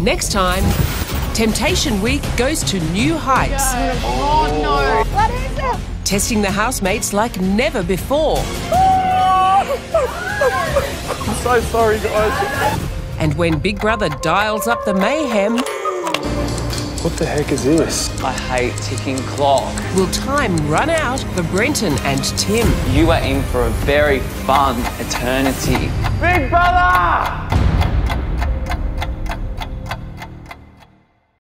Next time, Temptation Week goes to new heights. Oh no. What is it? Testing the housemates like never before. I'm so sorry, guys. And when Big Brother dials up the mayhem, What the heck is this? I hate ticking clock. will time run out for Brenton and Tim? You are in for a very fun eternity. Big brother!